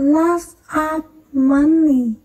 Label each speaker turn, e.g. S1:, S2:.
S1: Lost up money.